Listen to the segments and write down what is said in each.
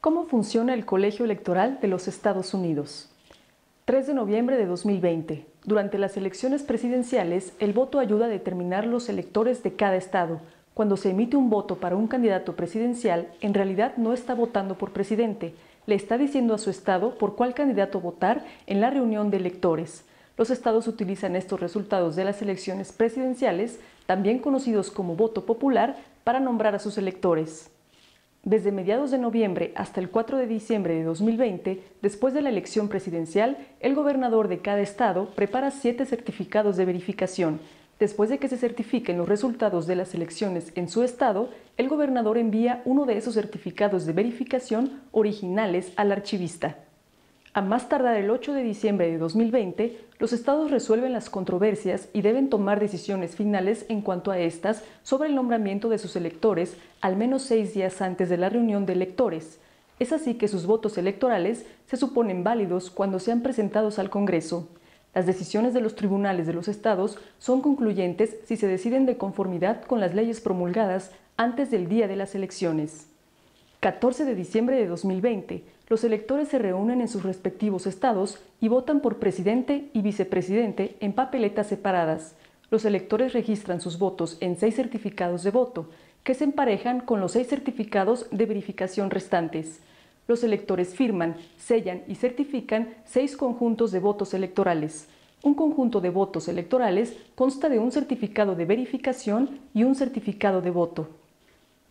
¿Cómo funciona el colegio electoral de los Estados Unidos? 3 de noviembre de 2020. Durante las elecciones presidenciales, el voto ayuda a determinar los electores de cada estado. Cuando se emite un voto para un candidato presidencial, en realidad no está votando por presidente, le está diciendo a su estado por cuál candidato votar en la reunión de electores. Los estados utilizan estos resultados de las elecciones presidenciales, también conocidos como voto popular, para nombrar a sus electores. Desde mediados de noviembre hasta el 4 de diciembre de 2020, después de la elección presidencial, el gobernador de cada estado prepara siete certificados de verificación. Después de que se certifiquen los resultados de las elecciones en su estado, el gobernador envía uno de esos certificados de verificación originales al archivista. A más tardar el 8 de diciembre de 2020, los estados resuelven las controversias y deben tomar decisiones finales en cuanto a estas sobre el nombramiento de sus electores al menos seis días antes de la reunión de electores. Es así que sus votos electorales se suponen válidos cuando sean presentados al Congreso. Las decisiones de los tribunales de los estados son concluyentes si se deciden de conformidad con las leyes promulgadas antes del día de las elecciones. 14 de diciembre de 2020, los electores se reúnen en sus respectivos estados y votan por presidente y vicepresidente en papeletas separadas. Los electores registran sus votos en seis certificados de voto, que se emparejan con los seis certificados de verificación restantes. Los electores firman, sellan y certifican seis conjuntos de votos electorales. Un conjunto de votos electorales consta de un certificado de verificación y un certificado de voto.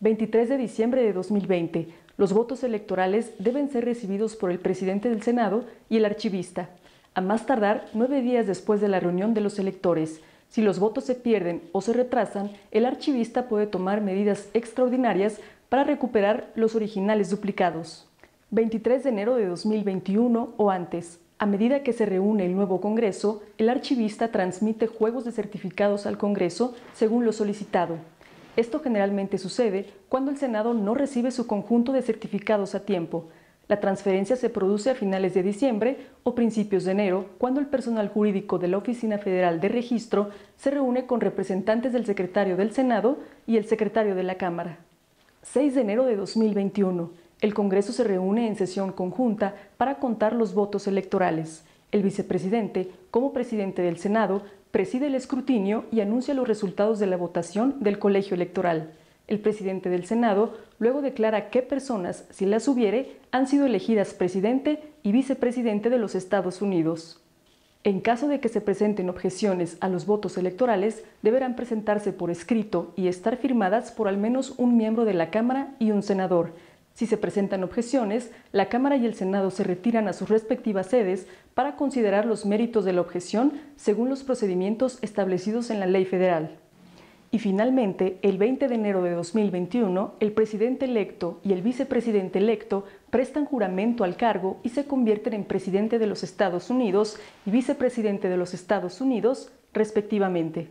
23 de diciembre de 2020. Los votos electorales deben ser recibidos por el presidente del Senado y el archivista, a más tardar nueve días después de la reunión de los electores. Si los votos se pierden o se retrasan, el archivista puede tomar medidas extraordinarias para recuperar los originales duplicados. 23 de enero de 2021 o antes. A medida que se reúne el nuevo Congreso, el archivista transmite juegos de certificados al Congreso según lo solicitado. Esto generalmente sucede cuando el Senado no recibe su conjunto de certificados a tiempo. La transferencia se produce a finales de diciembre o principios de enero, cuando el personal jurídico de la Oficina Federal de Registro se reúne con representantes del secretario del Senado y el secretario de la Cámara. 6 de enero de 2021. El Congreso se reúne en sesión conjunta para contar los votos electorales. El vicepresidente, como presidente del Senado, preside el escrutinio y anuncia los resultados de la votación del colegio electoral. El presidente del Senado luego declara qué personas, si las hubiere, han sido elegidas presidente y vicepresidente de los Estados Unidos. En caso de que se presenten objeciones a los votos electorales, deberán presentarse por escrito y estar firmadas por al menos un miembro de la Cámara y un senador, si se presentan objeciones, la Cámara y el Senado se retiran a sus respectivas sedes para considerar los méritos de la objeción según los procedimientos establecidos en la ley federal. Y finalmente, el 20 de enero de 2021, el presidente electo y el vicepresidente electo prestan juramento al cargo y se convierten en presidente de los Estados Unidos y vicepresidente de los Estados Unidos, respectivamente.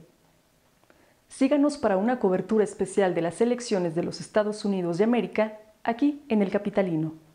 Síganos para una cobertura especial de las elecciones de los Estados Unidos de América aquí en el Capitalino.